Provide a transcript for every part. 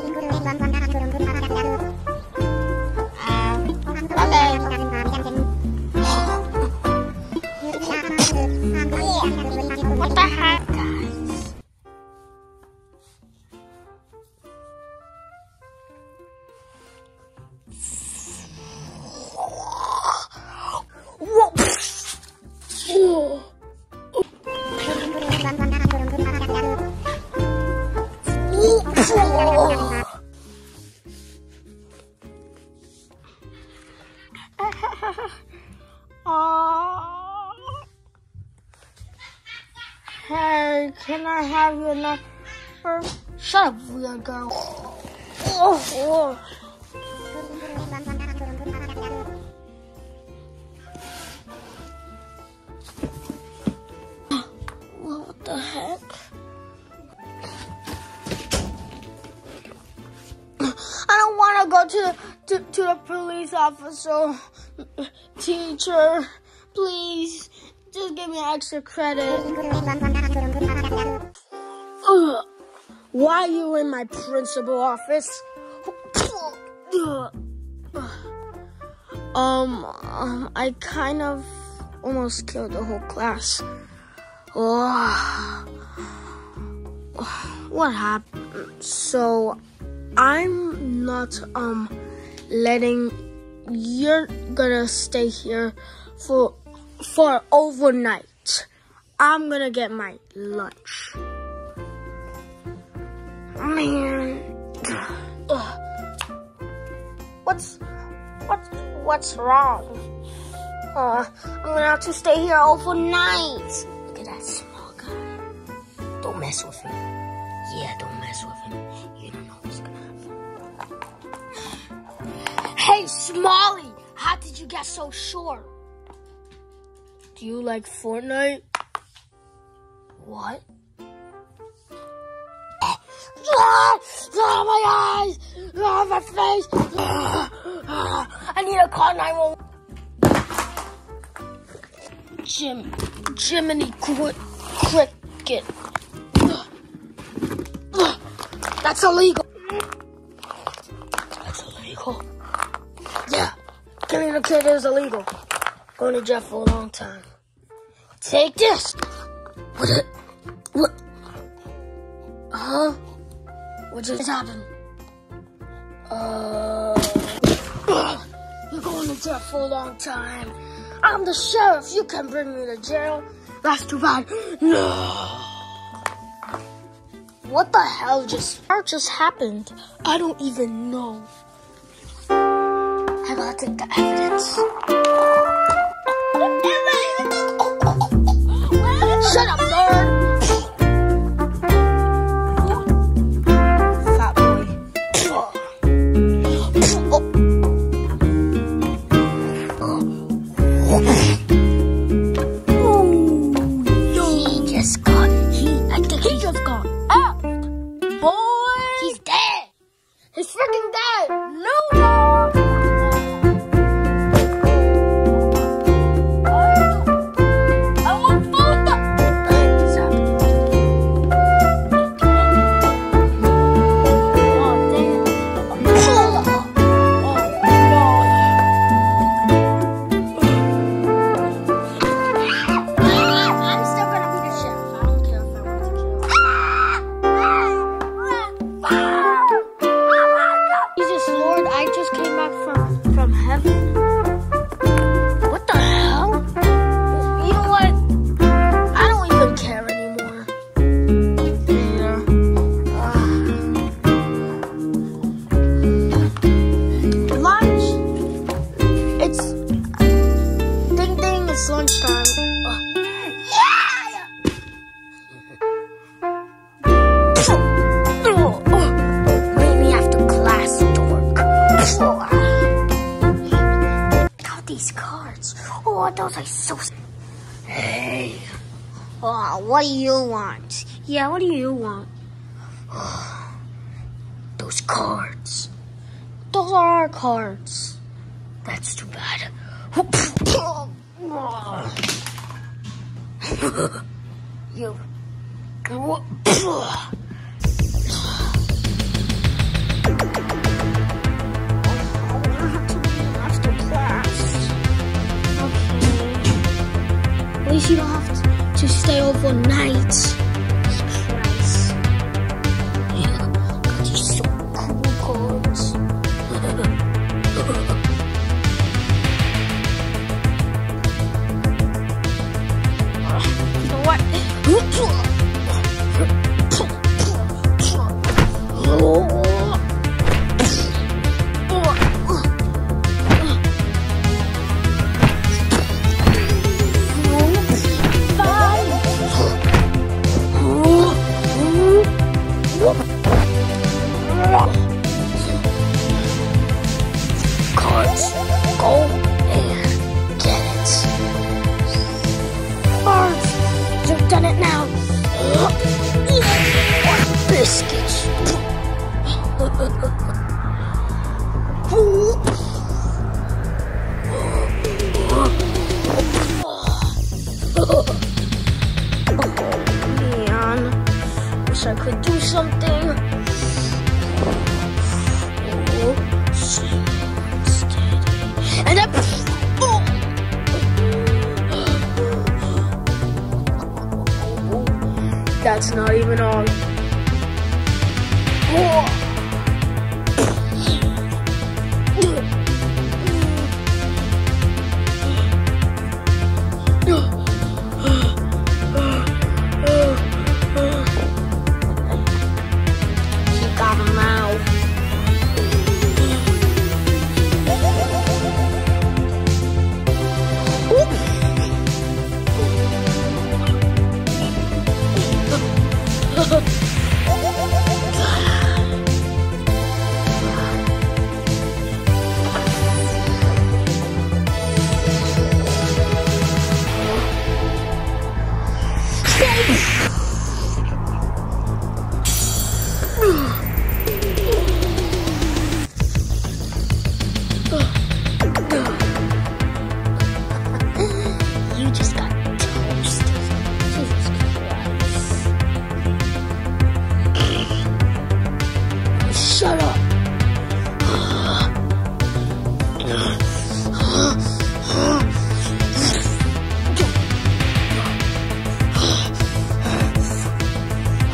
What Hey, can I have your number? Shut up, weird girl. To to, to the police officer. Teacher, please, just give me extra credit. Ugh. Why are you in my principal office? Um, I kind of almost killed the whole class. What happened? So, I'm not um letting you're gonna stay here for for overnight. I'm gonna get my lunch. Man, what's what's what's wrong? Uh, I'm gonna have to stay here overnight. Look at that small guy. Don't mess with him. Yeah, don't mess with him. You don't know Smalley, how did you get so short? Do you like Fortnite? What? Ah, ah, my eyes! Ah, my face! I need to call 911. Jim, Jiminy Cri- Cricket. That's illegal. Killing a kid is illegal. Going to jail for a long time. Take this. What? the- What? Huh? What just happened? Uh, you're going to jail for a long time. I'm the sheriff. You can bring me to jail. That's too bad. No. What the hell just just happened? I don't even know. Gotta take the evidence. Those are so. Hey. Oh, what do you want? Yeah, what do you want? Those cards. Those are our cards. That's too bad. you. tudo. Biscuits. Man, wish I could do something. And. That's not even on. He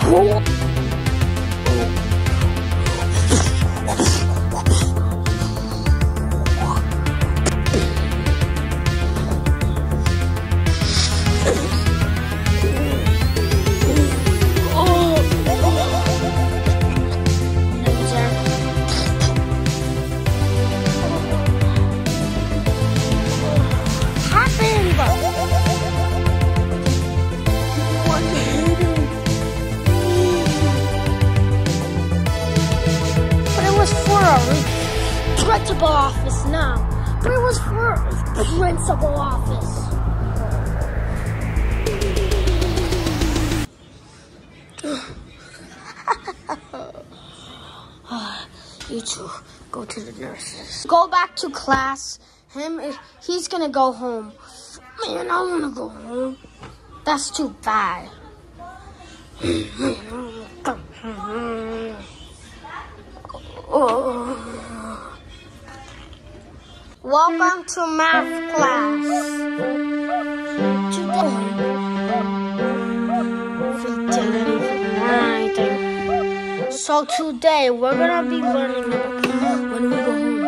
Happened. Principal office now. It was for principal office. Ah, you two, go to the nurses. Go back to class. Him, eh, he's gonna go home. Man, I wanna go home. That's too bad. Oh. Welcome to math class. Today. So today we're gonna be learning when we go home.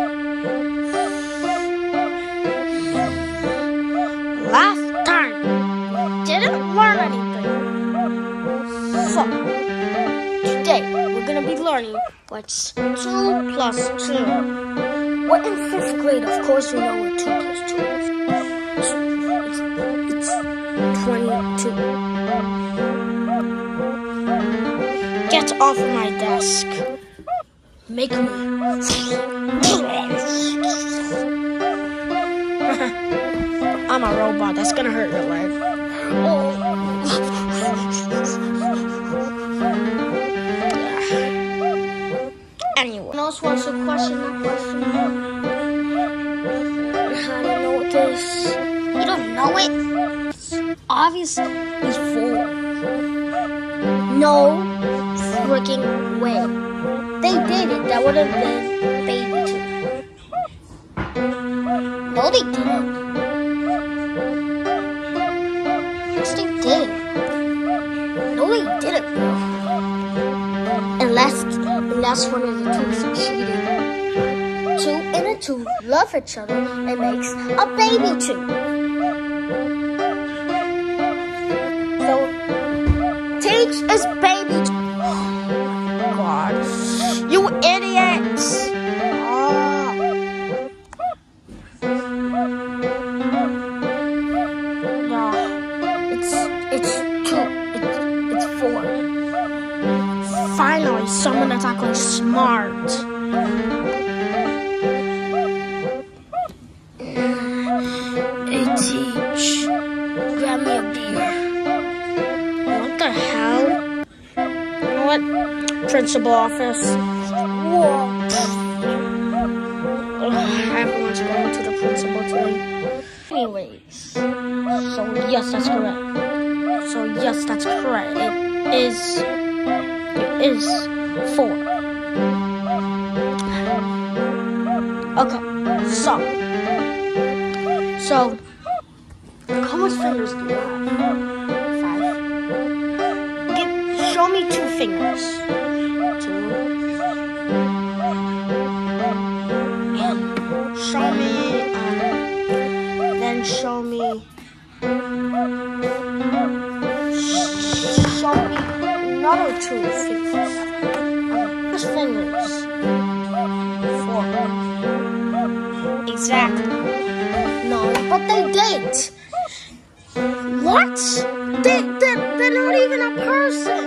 Last time we didn't learn anything. So today we're gonna be learning what's two plus two. Fifth grade, of course we know what two plus two is. It's, it's twenty-two. Get off my desk. Make me. I'm a robot. That's gonna hurt your leg. Oh. Anyone else wants a question? A question? This? You don't know it? Obviously four. No freaking way. They did it. That would have been baby two. No, they didn't. Yes, they did. No, they didn't. Unless, unless one of the two is cheating. Two and a two love each other and makes a baby two. So, Teach is Hey, teach. Grab me a beer. What the hell? You know what? Principal office. Whoa. Ugh, everyone's going to the principal today. Anyways, so yes, that's correct. So yes, that's correct. It is. It is four. Okay, so. So, how much fingers do you have? Five. Give, show me two fingers. Two. Show me, um, then show me, show me another two fingers. Just fingers. Four. Exactly. But they did. What? They, they, they're not even a person.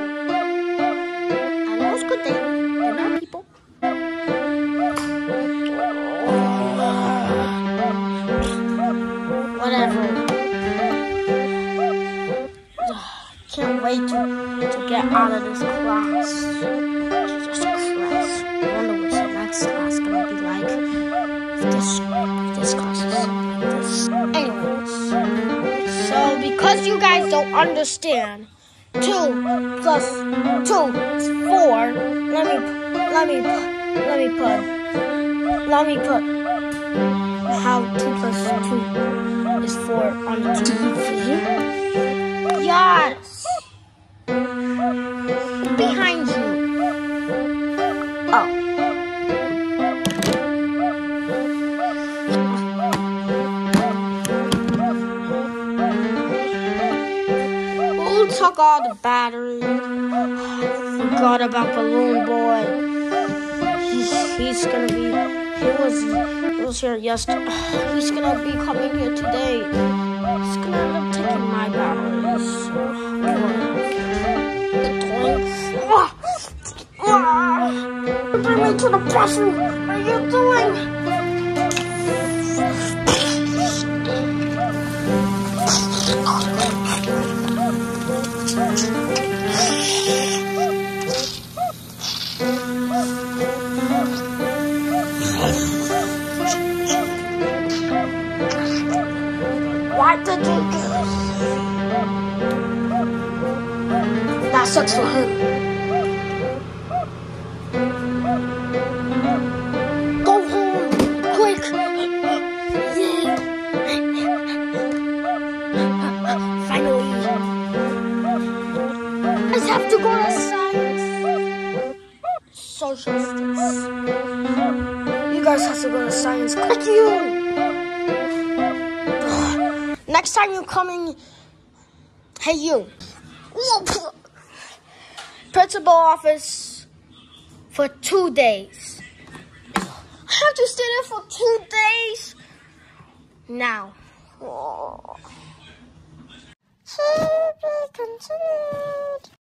I know it's good thing. They're not people. Whatever. Can't wait to, to get out of this class. Understand, two plus two is four. Let me let me let me put let me put how two plus two is four on the TV. Yes. Behind you. Oh. Took all the batteries? Forgot about Balloon Boy. He's, he's gonna be. He was he was here yesterday. He's gonna be coming here today. He's gonna end up taking my batteries. Bring me to the bathroom. What are you doing? Did you do? That sucks for him. Go home, quick! Yeah. Finally. I just have to go to science. Social studies. You guys have to go to science. Quick, you! Next time you're coming, hey you, principal office for two days. How'd you stay there for two days? Now. To be continued.